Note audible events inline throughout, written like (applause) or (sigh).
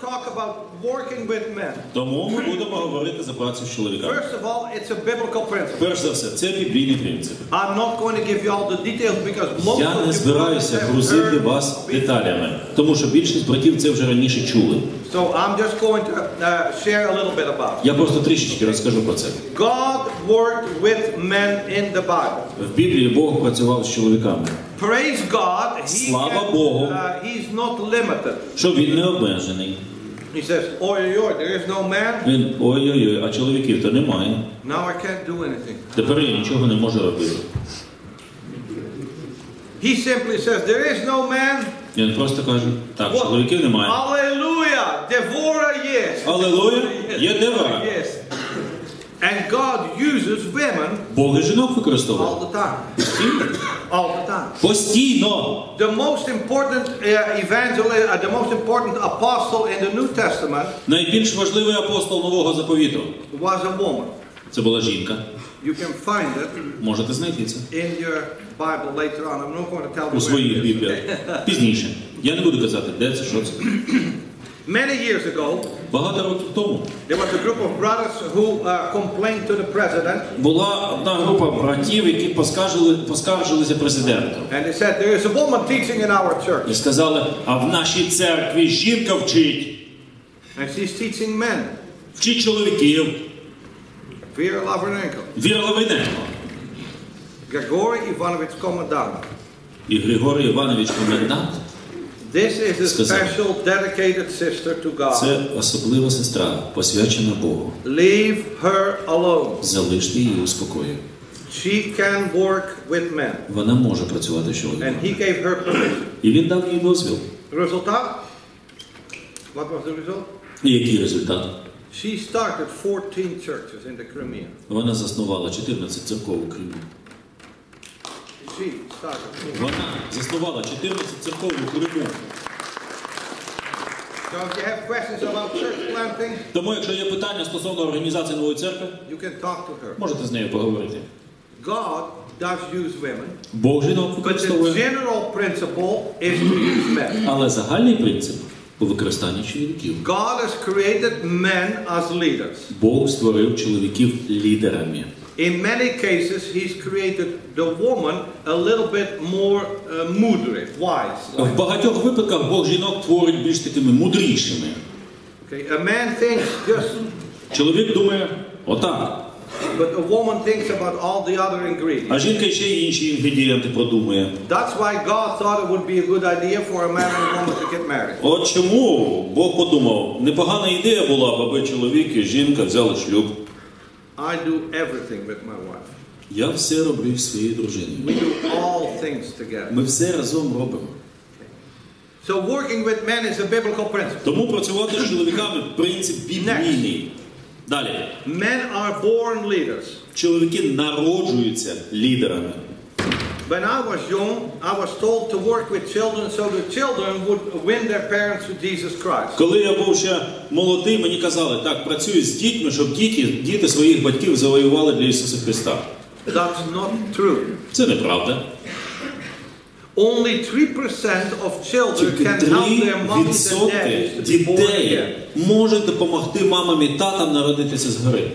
talk about working with men. Тому ми будемо говорити за працю з чоловіками. First of all, it's a biblical principle. Перш за все, це біблійний принцип. I'm not going to give you all the details because most Я не збираюся грузити вас деталями, тому що більшість братів це вже раніше чули. So I'm just going to uh, share a little bit about it. Я просто трішечки розкажу про це. God worked with men in the Bible. В Біблії Бог працював з чоловіками, Praise God, he Слава can, Богу. uh, he's not limited. що він не обмежений. He says, oi, oi, oi, there is no man. Він ой-ой-ой, а чоловіків то немає. Now I can't do anything. Тепер я нічого не можу робити. He simply says, there is no man. Він просто каже, так, чоловіків немає. Hallelujah. Yes. Алелуя, є Devorah, дева. Yes. And God uses women Бог і жінок all використовує. the time. All the time. Постійно. The most important uh, evangelist, uh, the most important apostle in the New Testament Найбільш важливий апостол Нового заповіту was a woman. Це була жінка. You can find it Можете знайти це in your Bible later on. I'm not going to tell you у where it is. бібліях. Пізніше. Я не буду казати, де це, що це. Many years ago, Багато років тому there was a group of brothers who uh, complained to the president, була одна група братів, які поскаржили, поскаржилися президенту. and they said, There is a woman teaching in our church, І сказали, а в нашій церкві жінка вчить. and she's teaching men. Вчить чоловіків. Vera Lavrenenko, Віра Лавриненко. Grigory Ivanovich Komandanov. І Григорій Іванович комендант This is a special dedicated sister to God. це особлива сестра, посвячена Богу. Leave her alone. Залиште її у спокої. She can work with men. Вона може працювати з And чоловіком. he gave her permission. І він дав їй дозвіл. Result? What was the result? І який результат? She started 14 churches in the Crimea. Вона заснувала 14 церков у Криму. She started. Вона заснувала 14 церков у Криму. So if you have questions about church planting, Тому, якщо є питання стосовно організації нової церкви, you can talk to her. можете з нею поговорити. God does use women, Бог жінок but the використовує, general principle is to use men. але загальний принцип у використанні чоловіків. God has created men as leaders. Бог створив чоловіків лідерами. In many cases, He's created the woman a little bit more uh, mudre, wise. В багатьох випадках Бог жінок творить більш такими мудрішими. Okay, a man thinks just, Чоловік думає отак, but a woman thinks about all the other а ingredients. жінка ще й інші інгредієнти продумує. That's why God thought it would be a good idea for a man and a woman to get married. От чому Бог подумав, непогана ідея була б, аби чоловік і жінка взяли шлюб. I do everything with my wife. Я все роблю зі своєю дружиною. We do all things together. Ми все разом робимо. So working with men is a biblical principle. Тому працювати з чоловіками принцип біблійний. Далі. Men are born leaders. Чоловіки народжуються лідерами. When I was young, I was told to work with children so the children would win their parents to Jesus Christ. Коли я був ще молодий, мені казали, так, працюй з дітьми, щоб діти, діти своїх батьків завоювали для Ісуса Христа. That's not true. Це неправда. Only 3% of children Тільки can help their mommies and 3% to be born again. дітей можуть допомогти мамам і татам народитися згори.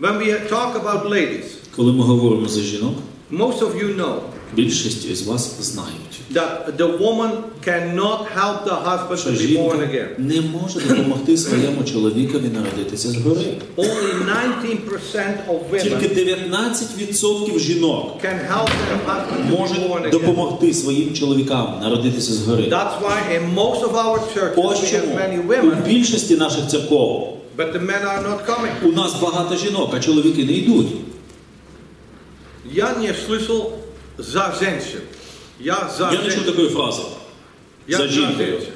When we talk about ladies, Коли ми говоримо за жінок, most of you know більшість із вас знають, that the woman cannot help the husband to be born again. не може допомогти своєму чоловікові народитися згори. Only 19% of Тільки 19% жінок can help their husband можуть допомогти своїм чоловікам народитися згори. That's why in most of our churches Ось we have many у більшості наших церков but the men are not coming. у нас багато жінок, а чоловіки не йдуть. Я не слышал за женщин. Я за Я не чув женщин. такої фрази. Я За жінкою. женщин.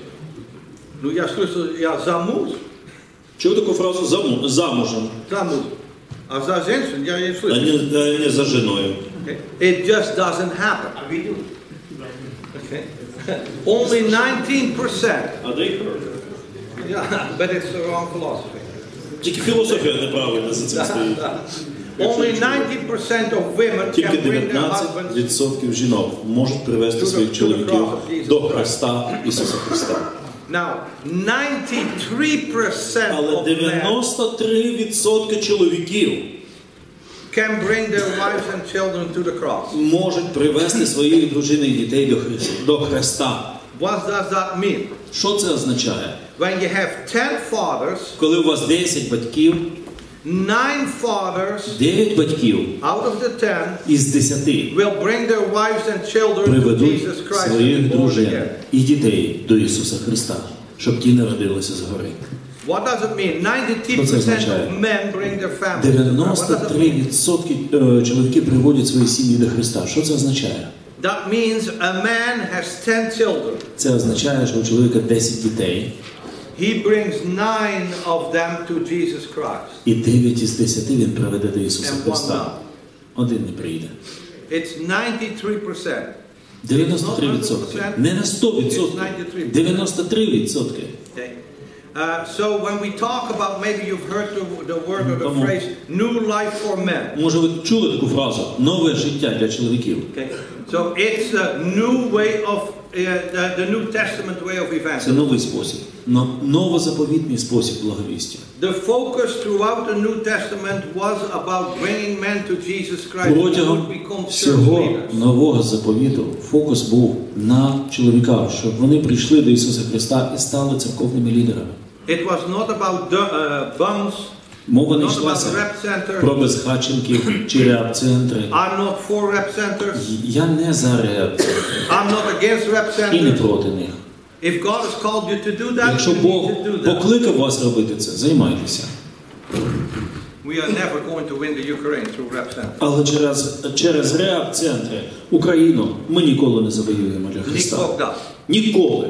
Ну, я слышал, я за муж, Чув таку фразу «заму- замужем, за муж. А за женщин я не а слышал. не, а не за жіною. Okay? It just doesn't happen. Okay? Only 19%. А де їх? Yeah, but it's the wrong philosophy. Тільки філософія неправильна за цим стоїть. Only 90% of women Тільки can bring their husbands 19% жінок можуть привести своїх чоловіків до Христа Ісуса Христа. Now, 93% Але 93% чоловіків can bring their wives and children to the cross. можуть привести своїх дружин і дітей до Христа. До Христа. What does that mean? Що це означає? When you have 10 fathers, Коли у вас 10 батьків, 9 fathers 9 батьків out of the 10 із 10 will bring their wives and children to приведуть Jesus Christ своїх and дружин і дітей до Ісуса Христа, щоб ті народилися згори. What does it mean? 93% Що це означає? of men bring their families to Christ. What does it mean? 93% е, чоловіки приводять свої сім'ї до Христа. Що це означає? That means a man has 10 children. Це означає, що у чоловіка 10 дітей, He brings 9 of them to Jesus Christ. і 9 із 10 він приведе до Ісуса Христа. Один не прийде. It's 93%. 93%. Не на 100%. 93%. Okay. Uh, so when we talk about, maybe you've heard the, the word or the phrase, new life for men. Може, ви чули таку фразу нове життя для чоловіків. Okay. So it's a new way of, uh, the, the New Testament way of Це новий спосіб, новозаповітний спосіб благовістя. The focus throughout the New Testament was about bringing men to Jesus Christ Протягом become всього leaders. нового заповіту фокус був на чоловіках, щоб вони прийшли до Ісуса Христа і стали церковними лідерами. It was not about the, uh, bums, Мова не йшлася про безхатченків чи centers. Я не за rep і не проти них. Якщо Бог покликав вас робити це, займайтеся. Але через, через реаб-центри Україну ми ніколи не завоюємо для Христа. Ніколи.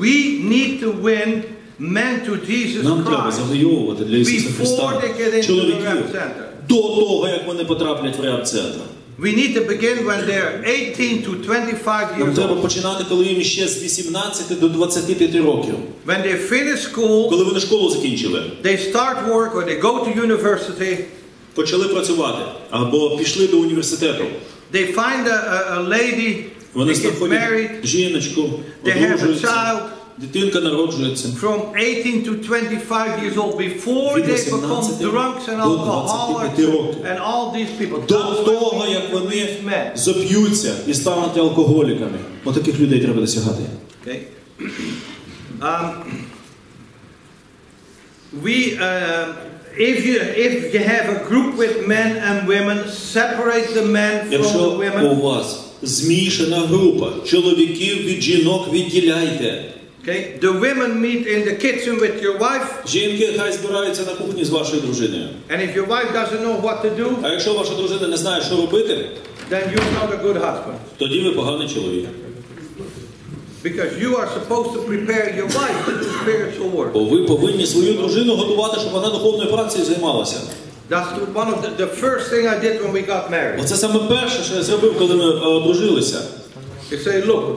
We need to win Нам треба завоювати для Ісуса Христа чоловіків до того, як вони потраплять в реаб-центр. We need to begin when they're 18 to 25 Нам треба починати, коли їм ще з 18 до 25 років. When they finish school, Коли вони школу закінчили, they start work or they go to university, почали працювати або пішли до університету. they find a, a, a lady, Вони знаходять married, жіночку, they have a одружуються, child дитинка народжується. from 18 to 25 years old before they become drunks and alcoholics and all these people. До того, як вони зап'ються і стануть алкоголіками. Отаких людей треба досягати. Okay. Um, we, uh, if you if you have a group with men and women, separate the men from the women. Якщо у вас змішана група чоловіків від жінок відділяйте. Okay. The women meet in the kitchen with your wife, Жінки хай збираються на кухні з вашою дружиною. and if your wife doesn't know what to do, А якщо ваша дружина не знає, що робити, then you're not a good husband тоді ви поганий чоловік. because you are supposed to prepare your wife to do spiritual work. Бо ви повинні свою дружину готувати, щоб вона духовною працею займалася. That's one of the, the first thing I did when we got married. Оце саме перше, що я зробив, коли ми е, одружилися. You say, look,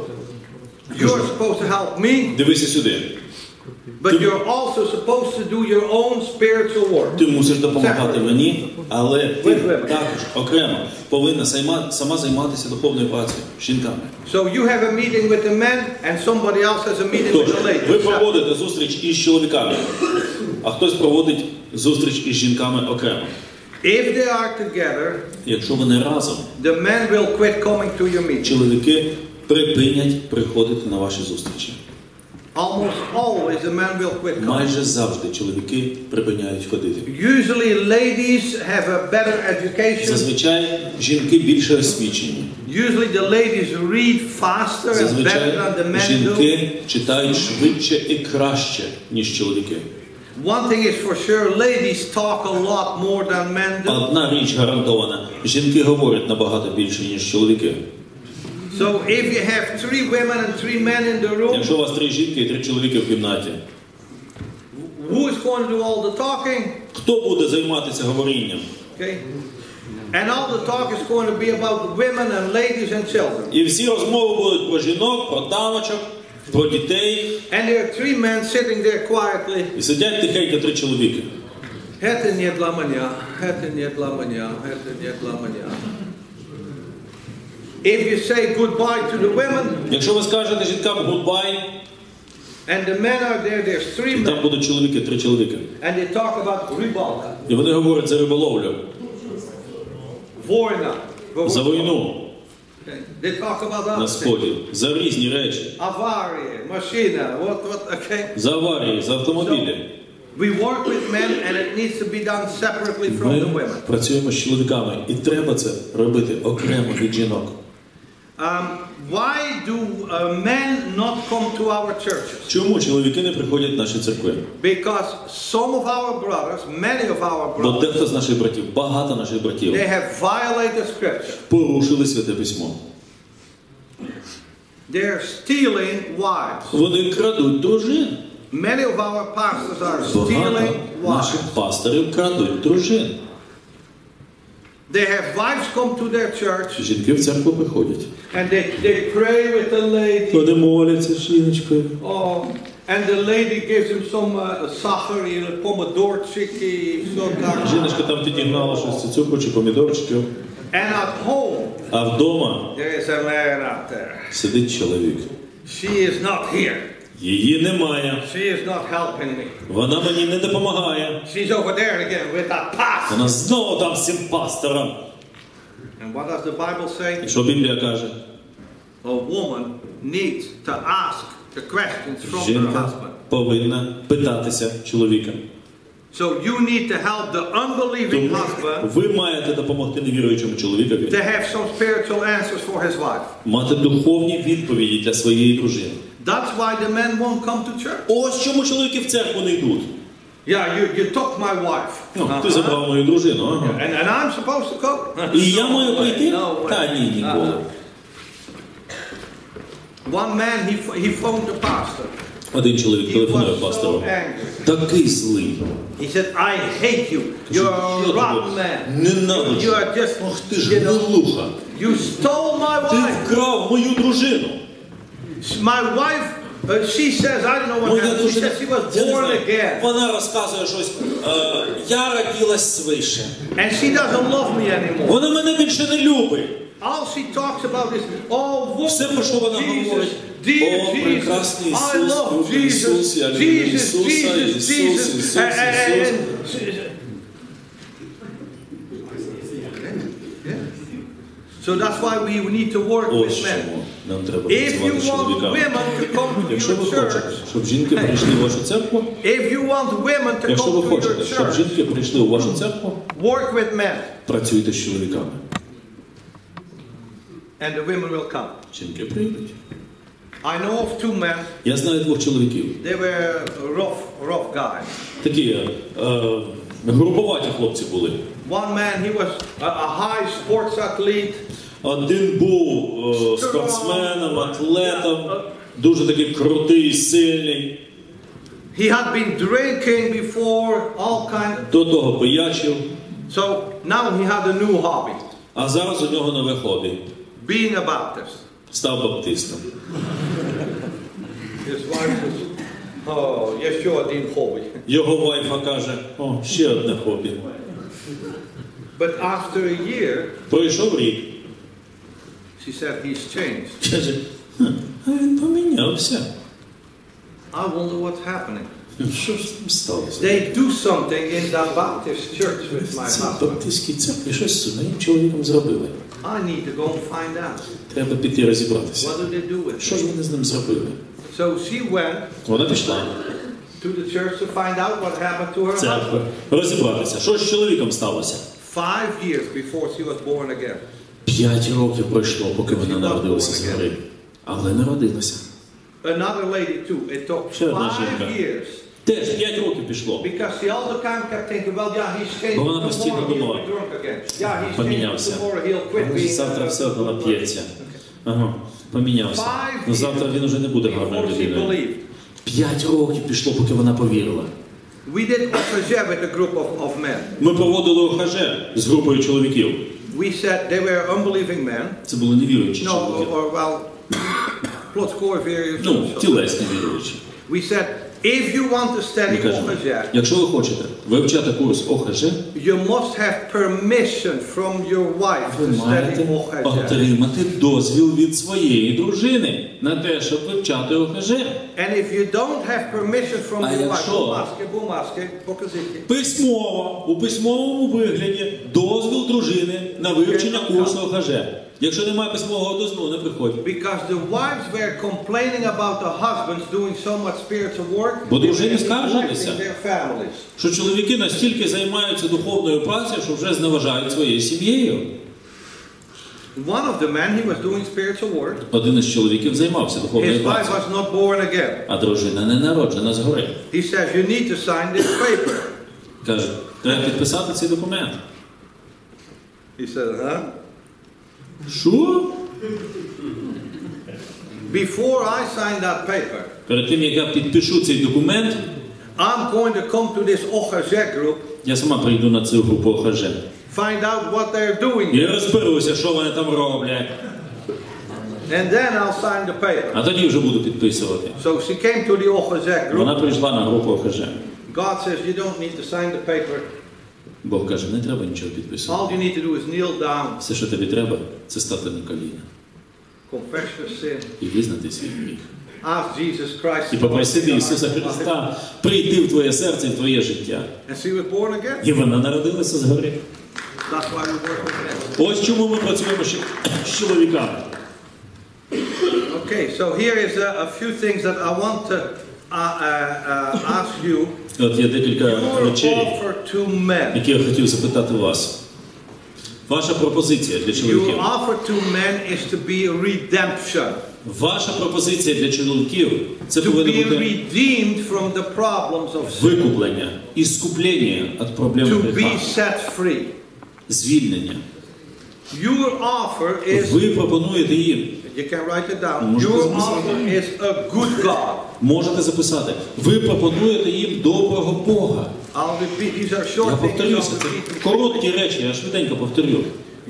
you're supposed to help me, Дивися сюди. but you're also supposed to do your own spiritual work. Ти мусиш допомагати мені, але ти також окремо повинна сама, сама займатися духовною працею з жінками. So you have a meeting with the men, and somebody else has a meeting Тож, with the ви проводите зустріч із чоловіками, а хтось проводить зустріч із жінками окремо. If they are together, Якщо вони разом, the men will quit coming to your meeting. чоловіки припинять приходити на ваші зустрічі. Almost always the men will quit coming. Майже завжди чоловіки припиняють ходити. Usually ladies have a better education. Зазвичай жінки більше освічені. Usually the ladies read faster and better than the men do. жінки читають швидше і краще, ніж чоловіки. One thing is for sure, ladies talk a lot more than men do. Одна річ гарантована: жінки говорять набагато більше, ніж чоловіки. So if you have three women and three men in the room, Якщо у вас три жінки і три чоловіки в кімнаті, who is going to do all the talking? хто буде займатися говорінням? Okay? And all the talk is going to be about women and ladies and children. І всі розмови будуть про жінок, про дамочок, про дітей. And there are three men sitting there quietly. І сидять тихенько три чоловіки. Это не для меня, это не для меня, это не для меня. If you say goodbye to the women, Якщо ви скажете жінкам гудбай, And the men are there, there's three І там men, будуть чоловіки, три чоловіки. and they talk about ribalta, І вони говорять за риболовлю, voina. за війну. They talk about на сході, за різні речі, Avarie, machina, what, what, okay? за аварії, за автомобілі. We work with men and it needs to be done separately from the Ми women. працюємо з чоловіками, і треба це робити окремо від жінок. Um, why do uh, men not come to our churches? Чому чоловіки не приходять в наші церкви? Because some of our brothers, many of our Бо brothers, дехто з наших братів, багато наших братів, they have violated scripture. порушили святе письмо. They're stealing wives. Вони крадуть дружин. Many of our pastors are Багато stealing наших wives. пасторів крадуть дружин. They have wives come to their church Жінки в церкву приходять. and they, they pray with the lady. Вони моляться з жіночкою. Oh, and the lady gives him some uh, sachar, you know, pomodorчики, so так. Жіночка там підігнала щось цукру чи помідорчиків. And at home, А вдома there is a man out there. сидить чоловік. She is not here. Її немає. She is not helping me. Вона мені не допомагає. She's over there again with that pastor. Вона знову там з цим пастором. And what does the Bible say? І що Біблія каже? A woman needs to ask the questions from her husband. повинна питатися чоловіка. So you need to help the unbelieving husband ви маєте допомогти невіруючому чоловікові to have some spiritual answers for his wife. мати духовні відповіді для своєї дружини. That's why the men won't come to church. Ось чому чоловіки в церкву не йдуть. Yeah, you, you took my wife. Ну, ти Uh-huh. забрав мою дружину. Ага. And, and I'm supposed to come? І я маю прийти? Та ні, ніколи. Uh-uh. One man, he, he phoned the pastor. Один чоловік He телефонує пастору. Такий злий. He said, I hate you. You're a rotten man. ненавиджу. You are just, Ах ти ж гнилуха. you stole my Ти вкрав мою дружину. My wife, uh, she says, I don't know what happened. She says she was born again. вона розказує щось. е, я родилась свише. And she doesn't love me anymore. Вона мене більше не любить. All she talks about is, oh, Все, про що wonderful вона Jesus, говорить. dear О, Jesus, прекрасний I Ісус, love любий Jesus, Ісус, я люблю Jesus, Ісуса, Jesus, Ісус, Jesus. Ісус, And- and- Ісус. and- Yeah. So that's why we need to work Ось with men. чому нам треба If you працювати з want чоловіками. women to come to Якщо ви your хочете, church, щоб жінки прийшли в вашу церкву, if you want women to якщо ви come to хочете, your щоб church, жінки прийшли у вашу церкву, work with men, працюйте з чоловіками. And the women will come. Жінки прийдуть. I know of two men. Я знаю двох чоловіків. They were rough, rough guys. Такі е, грубоваті хлопці були. One man, he was a, a high sports athlete. Один був е, спортсменом, атлетом, дуже такий крутий, сильний. He had been drinking before, all kind. До того пиячив, So now he had a new hobby, а зараз у нього нове хобі. being a Baptist. Став баптистом. His wife was, oh, еще один hobby. Його вайфа каже: о, ще одне хобі. But after a year, Пройшов рік. she said he's changed. Каже, «Хм, а він помінявся. I wonder what's happening. Що ж там сталося? They do something in the Baptist church with my husband. баптистській церкві щось з моїм чоловіком зробили. I need to go and find out. Треба піти розібратися. What do they do with Що ж вони з ним зробили? So she went Вона пішла to the church to find out what happened to her husband. розібратися. Що ж з чоловіком сталося? Five years before she was born again. П'ять років пройшло, поки вона народилася з гори. Але народилася. Another lady too. It took five years Теж п'ять років пішло. because the time kept thinking, well, yeah, he's changed. Бо вона постійно думала. Помінявся. Завтра все одно нап'ється. Ага, помінявся. Ну завтра він уже не буде гарною людиною. П'ять років пішло, поки вона повірила. We did Okhaje with a group of, of men. Ми проводили ОХЖ з групою чоловіків. We said they were unbelieving men. Це були невіруючі No, чоловіки. or well, (coughs) plotskooi Ну, тілесні віруючі. We said, If you want to study якщо ви хочете вивчати курс ОХЖ, you must have permission from your wife ви to study маєте отримати дозвіл від своєї дружини на те, щоб вивчати ОХЖ. And if you don't have permission from А your wife, бумажки, бумажки. Письмово, у письмовому вигляді дозвіл дружини на вивчення курсу ОХЖ. Якщо немає письмового дозволу, не приходь. Because the wives were complaining about the husbands doing so much spiritual work, Бо дружини скаржилися. Що чоловіки настільки займаються духовною працею, що вже зневажають своєю сім'єю. One of the men, he was doing spiritual work. Один із чоловіків займався духовною His wife was not born again. а дружина не народжена згори. He says, you need to sign this paper. Каже, треба підписати цей документ. He said, huh? Що? Before I sign that paper, Перед тим як я підпишу цей документ, I'm going to come to this OHZ group, я сама прийду на цю групу ОХЖ. find out what they're doing, І розберуся, що вони там роблять. and then I'll sign the paper. А тоді вже буду підписувати. So she came to the OHZ group. Вона прийшла на групу ОХЖ. God says, you don't need to sign the paper. Бог каже, не треба нічого підписувати. All you need to do is kneel down, Все, що тобі треба, це стати на коліна confess your sin, і визнати свій гріх. ask Jesus Christ І попросити Ісуса Христа прийти в твоє серце і в твоє життя. and she was born again. І вона народилася згори. That's why we work with. Ось чому ми працюємо з чоловіками. Okay, so here is a, a few things that I want to ask you. От є декілька речей, offer to men. які я хотів запитати вас. Ваша пропозиція для чоловіків. offer to men is to be redemption, Ваша пропозиція для чоловіків це to повинно be бути викуплення і скуплення від проблем гріха, set free. звільнення. Your offer is, Ви пропонуєте їм, you can write it down, Можете your записати. offer is a good God. можете записати, ви пропонуєте їм доброго Бога. I'll repeat, these are Я short things. повторюся, I'll це repeat короткі речі, я швиденько повторю.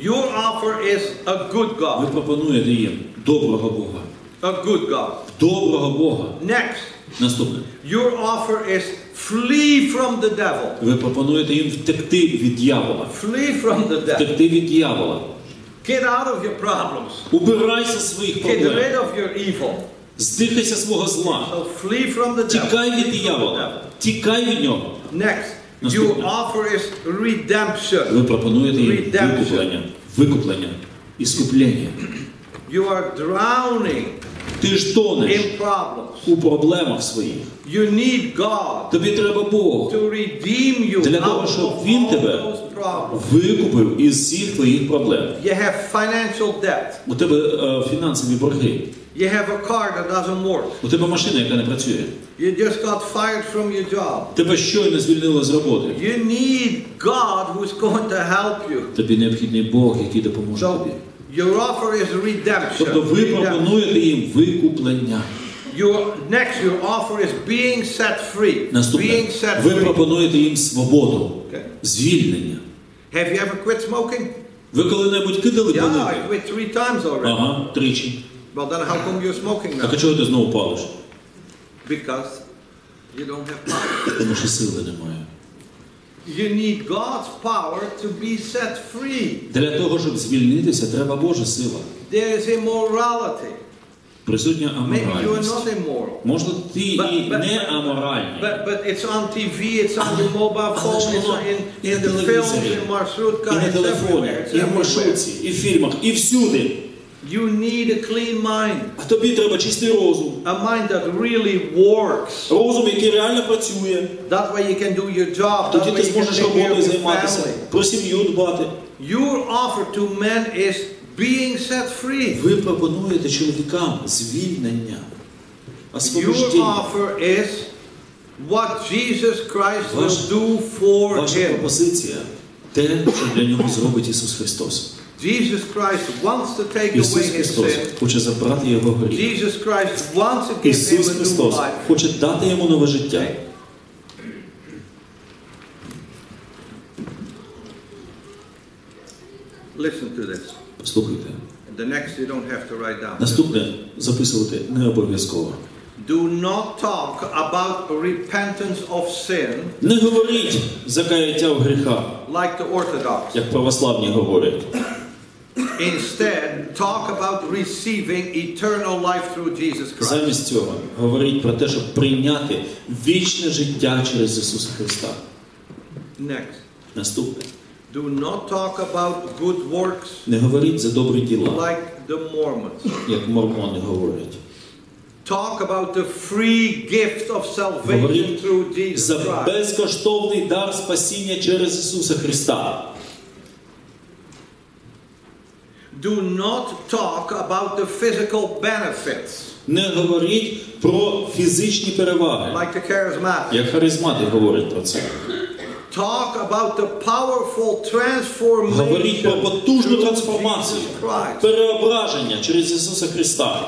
Your offer is a good Ви God. пропонуєте їм доброго Бога. A good God. Доброго Бога. Next, Наступне. your offer is flee from the devil. Ви пропонуєте їм втекти від дьявола. Flee from the devil. Втекти від дьявола. Get out of your problems. Убирайся своїх Get проблем. rid of your evil. Здихайся свого зла. So flee from the devil. Тікай від диявола. Тікай від нього. Next, your offer is redemption. Ви пропонуєте їм викуплення. Викуплення. Іскуплення. You are drowning Ти ж тонеш in problems. у проблемах своїх. You need God Тобі треба Бог. to redeem you Для того, щоб Він тебе Викупив із всіх твоїх проблем. You have financial debt. У тебе е, фінансові борги. You have a car that doesn't work. У тебе машина, яка не працює. You just got fired from your job. Тебе щойно звільнили з роботи. You need God who's going to help you. Тобі необхідний Бог, який допоможе So тобі. your offer is redemption. Тобто ви пропонуєте їм викуплення. Your next, your offer is being set free. Наступне. Being set Ви пропонуєте їм свободу, Okay. звільнення. Have you ever quit smoking? Ви коли-небудь кидали Yeah, I палити? quit three times already. Ага, тричі. Well, then how come you're smoking Так а now? чого ти знову палиш? Because you don't have power. Тому що сили немає. You need God's power to be set free. Для того, щоб звільнитися, треба Божа сила. There is immorality. Присутня Maybe you are аморальність. not immoral. Можна ти і But- but- не аморальний. But, but it's on TV, it's on your mobile Але ж phone, it's воно in, і in на the films, телевізорі, in Marshrutka, і на it's телефоні, everywhere. It's і в everywhere. маршрутці, і в фільмах, і всюди. You need a clean mind, А тобі треба чистий розум. a mind that really works. Розум, який реально працює. That way you can do your job, that Тоді way ти you can зможеш take care роботою of your займатися, family. про сім'ю дбати. Your offer to men is being set free. Ви пропонуєте чоловікам звільнення, Your offer is what Jesus Christ will do for Ваша him. пропозиція те, що для нього зробить Ісус Христос. Jesus Christ wants to take Ісус away his Христос sin. хоче забрати його гріх. Jesus Christ wants to give him Ісус a new Христос life. хоче дати йому нове життя. Listen to this. Down. Наступне записувати не обов'язково. Do not talk about repentance of sin Не говоріть за каяття в гріхах, like the Orthodox. як православні говорять. Instead, talk about receiving eternal life through Jesus Christ. Замість цього говоріть про те, щоб прийняти вічне життя через Ісуса Христа. Next, Наступне. Do not talk about good works Не говоріть за добрі діла, like the Mormons. як мормони говорять. Talk about the free gift of salvation through Jesus за Christ. безкоштовний дар спасіння через Ісуса Христа. Do not talk about the physical benefits Не говоріть про фізичні переваги, like the charismatic. як харизмати говорять про це. Говоріть про потужну трансформацію, переображення через Ісуса Христа.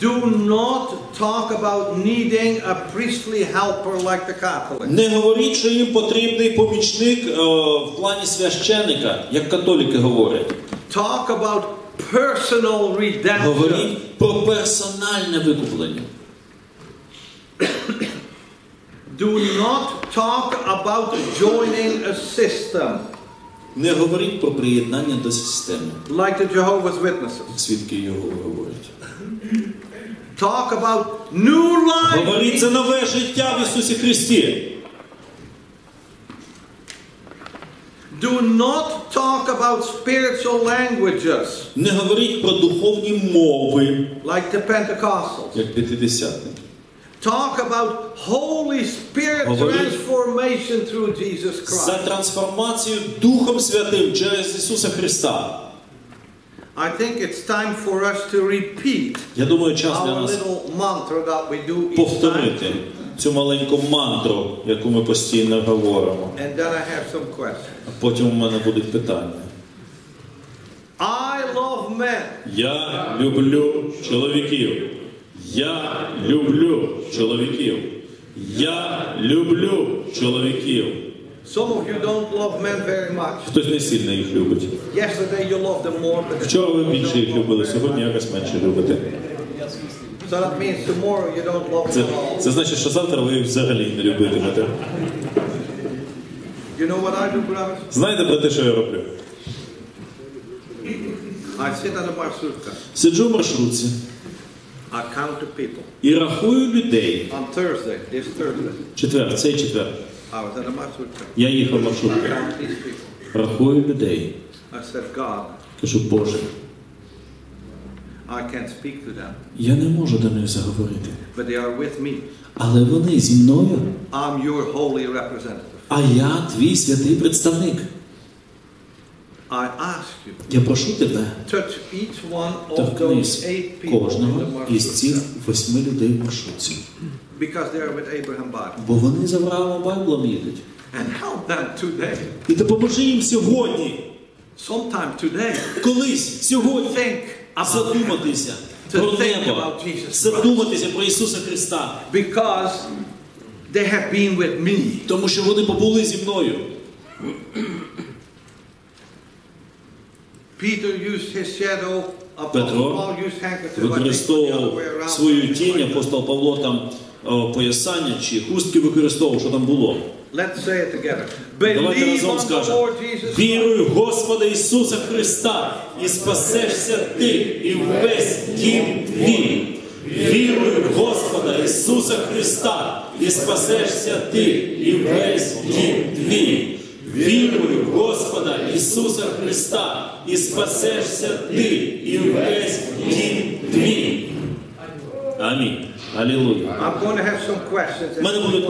Do not talk about needing a priestly helper like the Catholics. Не говоріть, що їм потрібний помічник е, в плані священика, як католіки говорять. Talk about personal redemption. Говоріть про персональне викуплення. Do not talk about joining a system Не говоріть про приєднання до системи, like the Jehovah's Witnesses. свідки його говорять. Talk about new life. Говоріть за нове життя в Ісусі Христі. Do not talk about spiritual languages Не говоріть про духовні мови, like the Pentecostals. як п'ятидесятники. Talk about Holy Spirit transformation through Jesus За трансформацію Духом Святим через Ісуса Христа. I think it's time for us to repeat Я думаю, час для нас повторити цю маленьку мантру, яку ми постійно говоримо. And then I have some questions. А потім у мене будуть питання. I love men. Я люблю чоловіків. Я люблю чоловіків. Я люблю чоловіків. Some of you don't love men very much. Хтось не сильно їх любить. Yesterday you loved them more, but Вчора ви більше їх любили, сьогодні якось менше любите. so that means tomorrow you don't love Це, them at all. це значить, що завтра ви їх взагалі не любитимете. You know what I do, brothers? Знаєте про те, що я роблю? I sit on a marsuka. Сиджу в маршрутці I count the people. і рахую людей. On Thursday, this Thursday, Четвер, цей четвер. I was at a marsuka. Я їхав I маршруткою. count these people. Рахую людей. I said, God, Кажу, Боже, I can't speak to them, я не можу до них заговорити. but they are with me. Але вони зі мною, I'm your holy representative. а я твій святий представник. I ask you, Я прошу тебе, touch each one of торкнись those eight people кожного із цих восьми людей в маршрутці. because they are with Abraham Bible. Бо вони з Авраамом Байблом їдуть. And help them today, І допоможи їм сьогодні, sometime today, колись, сьогодні, задуматися To про think небо, about Jesus задуматися про Ісуса Христа. because they have been with me. Тому що вони побули зі мною. Peter used his shadow, Apostle Петро використовував свою тінь, апостол Павло там поясання чи хустки використовував, що там було. Давайте разом скажемо. Віруй в Господа Ісуса Христа і спасешся ти і весь дім твій. Віруй в Господа Ісуса Христа і спасешся ти і весь дім твій. Віруй в Господа Ісуса Христа і спасешся ти і весь дім твій. Амінь. Алілуя. And Мене будуть.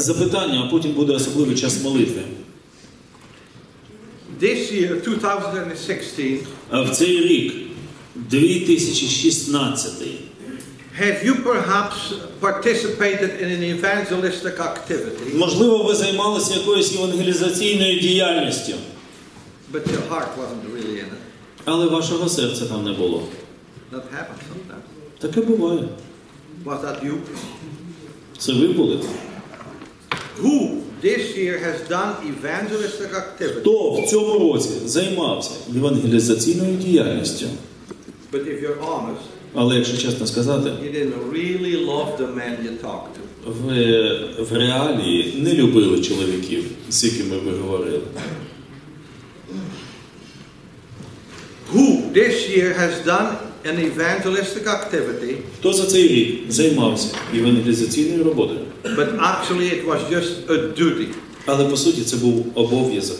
Запитання, а потім буде особливий час молитви. This year, 2016, А в цей рік, 2016, have you perhaps participated in an evangelistic activity, можливо, ви займалися якоюсь євангелізаційною діяльністю, but your heart wasn't really in it? але вашого серця там не було. That happens sometimes. Таке буває. Was that you? Це ви були? Who this year has done evangelistic activity, Хто в цьому році займався євангелізаційною діяльністю? but if you're honest, Але якщо чесно сказати, ви в реалії не любили чоловіків, з якими ви говорили. Who this year has done an evangelistic activity, Хто за цей рік займався евангелізаційною роботою? but actually it was just a duty. Але по суті це був обов'язок.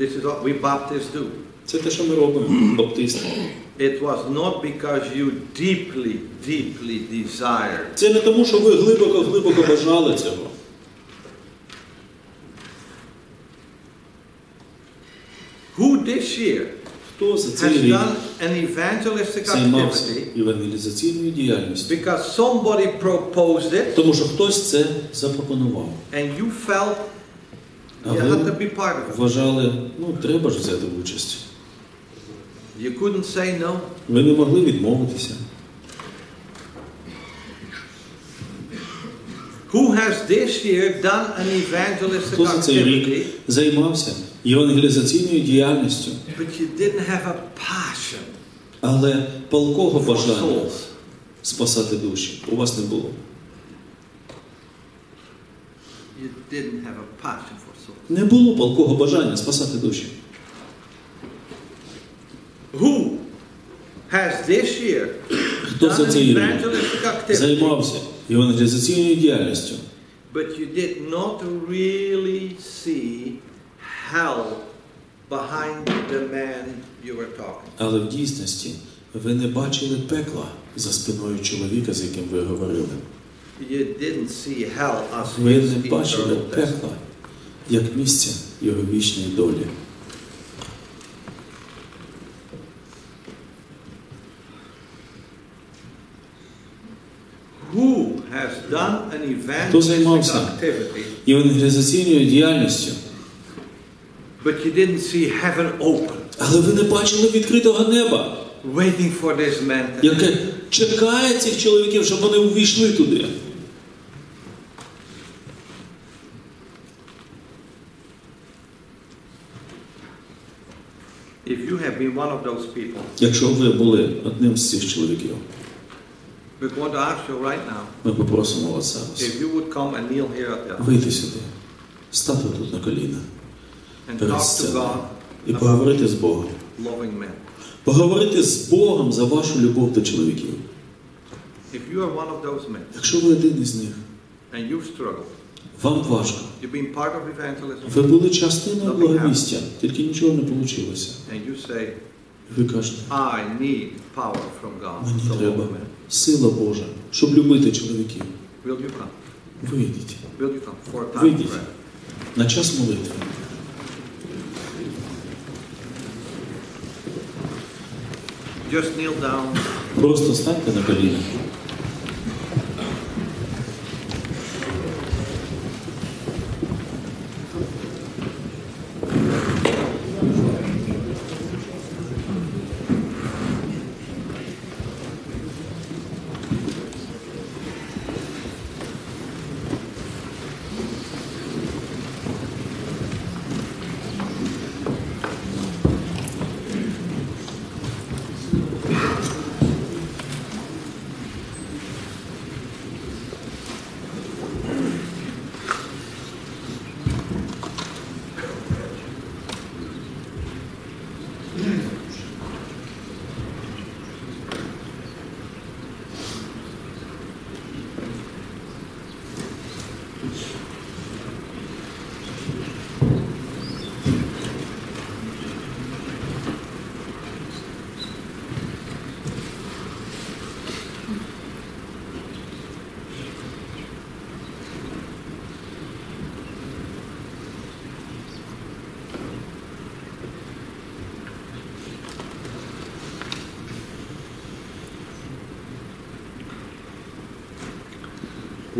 This is what we Baptists do. Це те, що ми робимо, баптисти. It was not because you deeply, deeply desired. Це не тому, що ви глибоко, глибоко бажали цього. Who this year Хто за цей has рік done an evangelistic займався activity евангелізаційною діяльністю? because somebody proposed it Тому що хтось це запропонував. and you felt А you had to ви be part of it. вважали, ну треба ж взяти участь. You couldn't say no. Ви не могли відмовитися. Who has this year done an evangelistic Хто за цей рік займався евангелізаційною діяльністю, but you didn't have a passion але палкого бажання souls? спасати душі у вас не було. You didn't have a passion for souls. Не було палкого бажання спасати душі. Who has this year Хто done за цей рік evangelistic activity, займався евангелізаційною діяльністю, but you did not really see hell behind the man you were talking? але в дійсності ви не бачили пекла за спиною чоловіка, з яким ви говорили. You didn't see hell as Ви не бачили пекла як місця його вічної долі. Who has done an Хто займався? activity, Евангелізаційною діяльністю, but you didn't see heaven open, але ви не бачили відкритого неба, waiting for this man яке чекає цих чоловіків, щоб вони увійшли туди. If you have been one of those people, Якщо ви були одним з цих чоловіків, we're going to ask you right now ми попросимо вас зараз if you would come and kneel here at the altar вийти сюди, стати тут на коліна and перед talk to сценою God і about поговорити з Богом. loving men. Поговорити з Богом за вашу любов до чоловіків. If you are one of those men Якщо ви один із них, and вам важко. you've been part of evangelism, Ви були частиною благовістя, тільки нічого не вийшло. and you say, Ви кажете, I need power from God мені to love треба men. сила Божа, щоб любити чоловіків. Will you come? Вийдіть Will you come for a time of Вийдіть. prayer? на час молитви. Just kneel down. Просто станьте на коліна.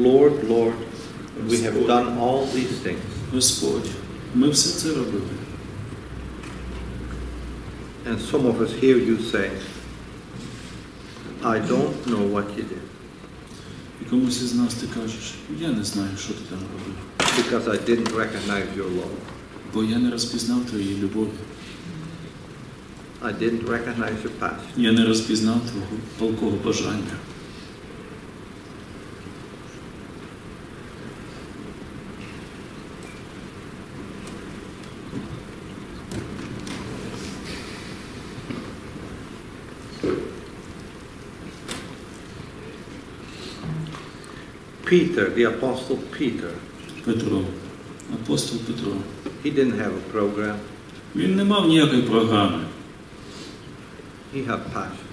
Lord, Lord, we have done all these things. Господь, ми все це робили. And some of us hear you say, I don't know what you did І комусь із нас ти кажеш, я не знаю, що ти там робив, because I didn't recognize your love. бо я не розпізнав твоєї любові. I didn't recognize your passion. Я не розпізнав твого палкого бажання. Peter, the Apostle Peter, Петро, апостол Петро. he didn't have a program, Він не мав ніякої програми. he had passion,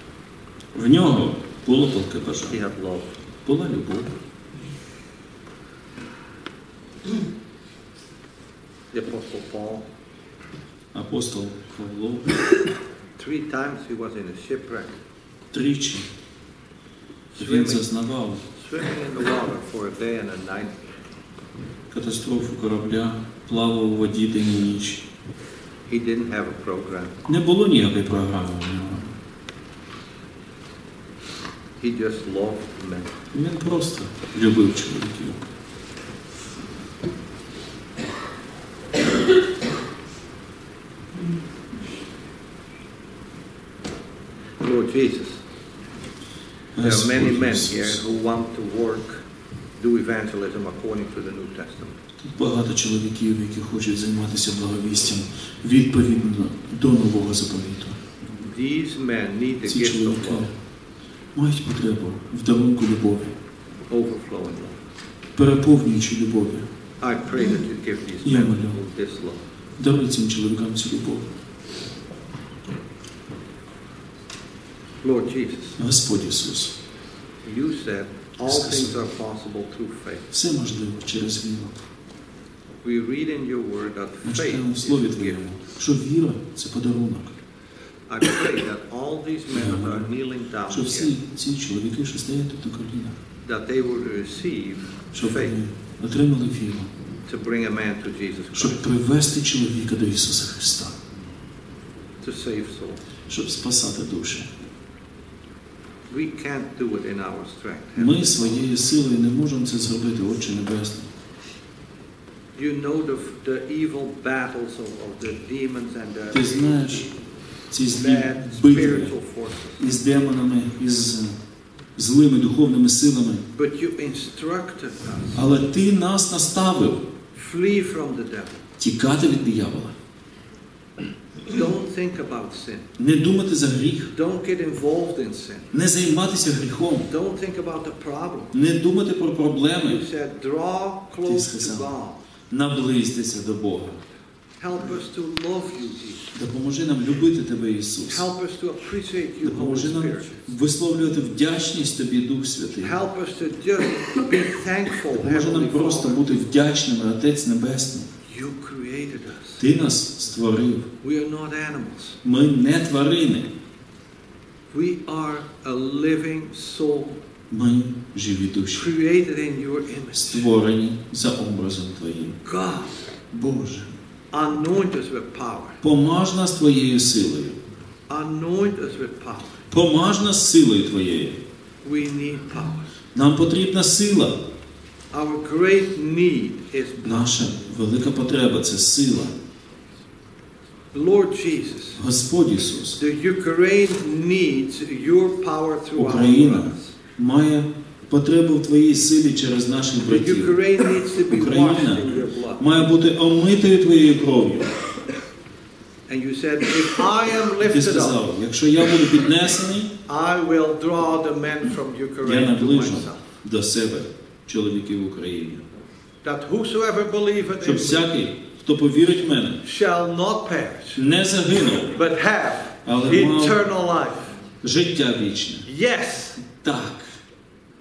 В нього було палке he бажання. had love. Була любов. The Apostle Paul, Апостол Павло three times he was in a shipwreck, тричі він swimming, зазнавав swimming in the water for a day and a night. катастрофу корабля, плавав у воді день і ніч. He didn't have a program. Не було ніякої програми в нього. He just loved men. Він просто любив чоловіків. Lord Jesus, there are many men here who want to work, do evangelism according to the New Testament. Тут багато чоловіків, які хочуть займатися благовістям відповідно до нового заповіту. These men need the Ці gift of чоловіки love, мають потребу в дарунку любові, overflowing love. переповнюючи любові. I pray that you give these Я men молю. this love. Даруй цим чоловікам цю любов. Lord Jesus, Господь Ісус, you said all things are possible through faith. все можливо через віру. We read in your word that Ми faith читаємо в is Слові a gift. Твоєму, що віра це подарунок. I pray that all these men that are kneeling down Що here, всі ці чоловіки, що стоять тут на колінах, that they will receive щоб faith вони отримали віру, to bring a man to Jesus щоб Christ, привести чоловіка до Ісуса Христа, to save souls. щоб спасати душі. We can't do it in our strength. Ми своєю силою не можемо це зробити, Отче Небесний. You know the, the evil battles of, of the demons and Ти the знаєш ці злі bad битви spiritual forces. із демонами, із злими духовними силами. But you instructed us, Але ти нас наставив flee from the devil. тікати від диявола, Don't think about sin. не думати за гріх, Don't get involved in sin. не займатися гріхом, Don't think about the problem. не думати про You проблеми, said, draw close to. God. наблизьтеся до Бога. Help us to love you, Jesus. Допоможи нам любити тебе, Ісус. Help us to appreciate you, Допоможи нам висловлювати вдячність тобі, Дух Святий. Help us to just be thankful, Допоможи нам просто бути вдячними, Отець Небесний. You created us. Ти нас створив. We are not animals. Ми не тварини. We are a living soul Ми живі душі, created in your image. створені за образом Твоїм. God, Боже, anoint us with power. помаж нас Твоєю силою. Anoint us with power. Помаж нас силою Твоєю. We need power. Нам потрібна сила. Our great need is. Наша велика потреба це сила. Lord Jesus, Господь Ісус the Ukraine needs your power through Україна має потребу в Твоїй силі через наших братів. Ukraine needs to be washed Україна in your blood. має бути омитою Твоєю кров'ю. And you said, if I am lifted up, сказав, якщо я буду піднесений, I will draw the men from Ukraine to наближу до себе чоловіків України. That whosoever believeth Щоб in me всякий, хто повірить в мене, shall not perish, не загинув, but have Але eternal life. життя вічне. Yes. Так.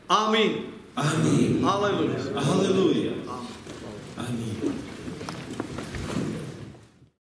Амінь. Амінь. Аллилуйя. Amen. Амінь.